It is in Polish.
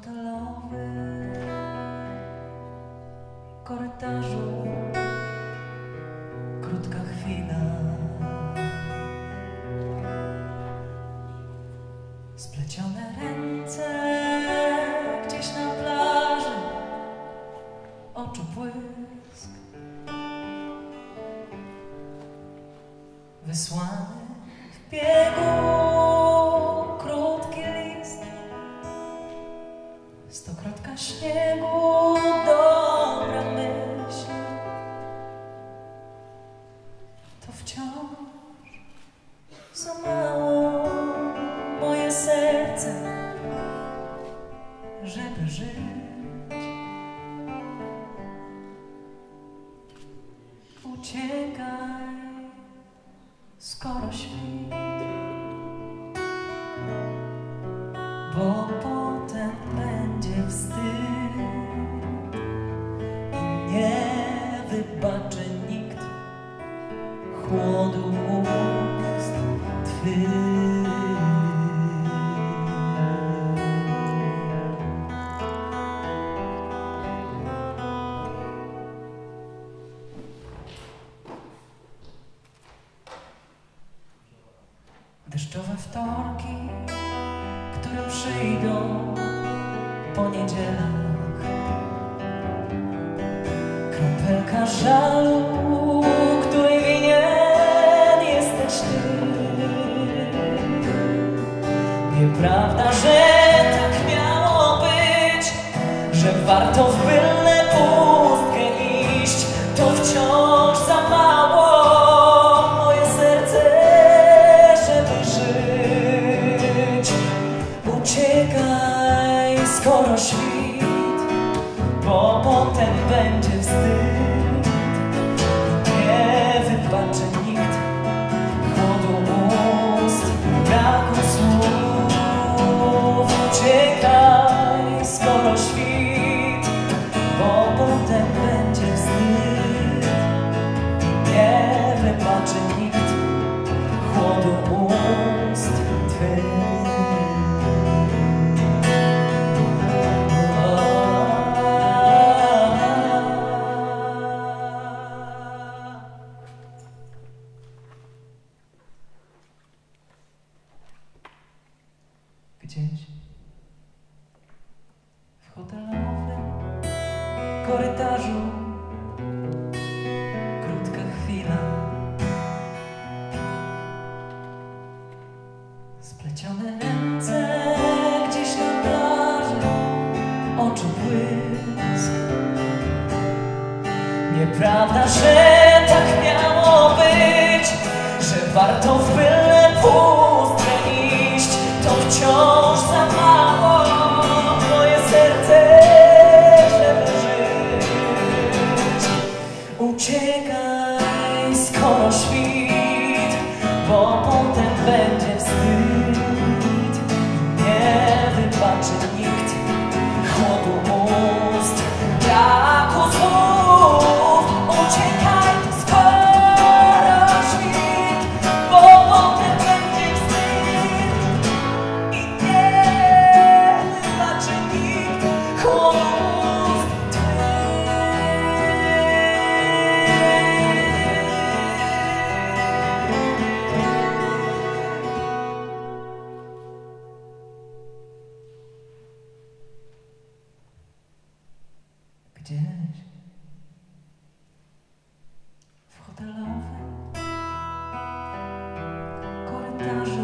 portalowy korytarzu. Krótka chwila. Splecione ręce gdzieś na plaży. Oczu błysk. Wysłany w biegu. Śniegu, dobra myśl. To wciąż za mało moje serce, żeby żyć. Uciekaj, skoro świt, bo chłodu ust. Deszczowe wtorki, które przyjdą po niedzielach. Kropelka żalu, Nieprawda, że tak miało być, że warto w byle pustkę iść, to wciąż za mało moje serce, żeby żyć. Uciekaj, skoro świt, bo potem będzie wstyd. Nie wybaczy Gdzieś w hotelowym korytarzu. Krótka chwila. Splecione ręce gdzieś na plaży. Oczu błysk. Nieprawda, że tak miało być Że warto w byle To wciąż za mało Moje serce, żeby żyć. Uciekaj, skoro świt, Gdzieś. W hotelowym korytarzu